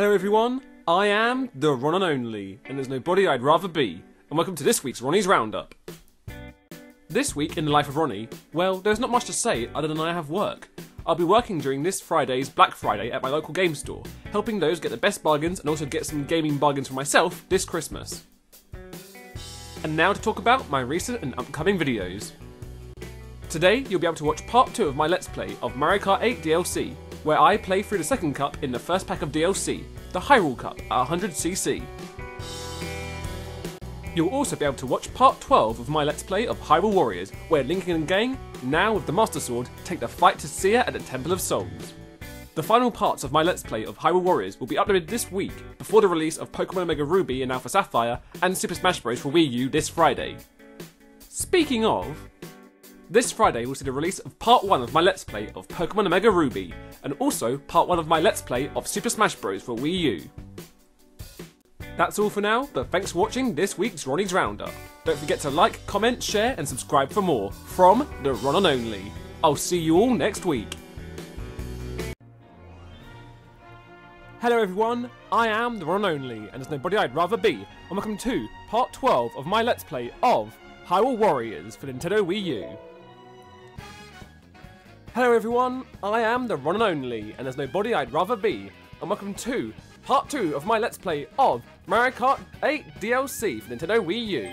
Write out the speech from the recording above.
Hello everyone, I am the Ron and Only, and there's nobody I'd rather be, and welcome to this week's Ronnie's Roundup. This week in the life of Ronnie, well, there's not much to say other than I have work. I'll be working during this Friday's Black Friday at my local game store, helping those get the best bargains and also get some gaming bargains for myself this Christmas. And now to talk about my recent and upcoming videos. Today, you'll be able to watch part 2 of my Let's Play of Mario Kart 8 DLC, where I play through the second cup in the first pack of DLC, the Hyrule Cup at 100cc. You'll also be able to watch part 12 of my Let's Play of Hyrule Warriors, where Link and gang, now with the Master Sword, take the fight to Cia at the Temple of Souls. The final parts of my Let's Play of Hyrule Warriors will be uploaded this week, before the release of Pokemon Omega Ruby and Alpha Sapphire, and Super Smash Bros. for Wii U this Friday. Speaking of, this Friday we'll see the release of part 1 of my Let's Play of Pokemon Omega Ruby, and also part 1 of my Let's Play of Super Smash Bros. for Wii U. That's all for now, but thanks for watching this week's Ronnie's Roundup. Don't forget to like, comment, share, and subscribe for more from the Ron and Only. I'll see you all next week. Hello everyone, I am the and Only, and there's nobody I'd rather be, and welcome to part 12 of my Let's Play of Hyrule Warriors for Nintendo Wii U. Hello everyone, I am the Ron and Only, and there's nobody I'd rather be, and welcome to part 2 of my Let's Play of Mario Kart 8 DLC for Nintendo Wii U.